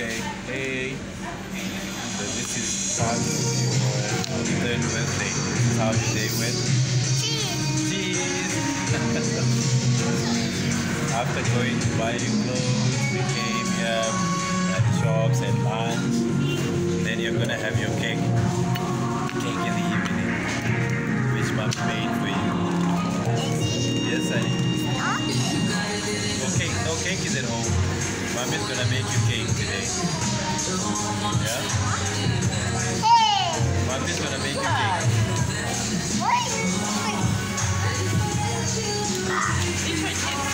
Okay, hey. So this is part of your third birthday. This is how your day went. Cheese! After going to buy your clothes, we came here at shops and lunch. Then you're gonna have your cake. Cake in the evening. Which mom made for you. Yes, I. No cake, no cake is at home. Mom is gonna make you cake today. Yeah? Hey! Mom is gonna make you cake. What? It's my What?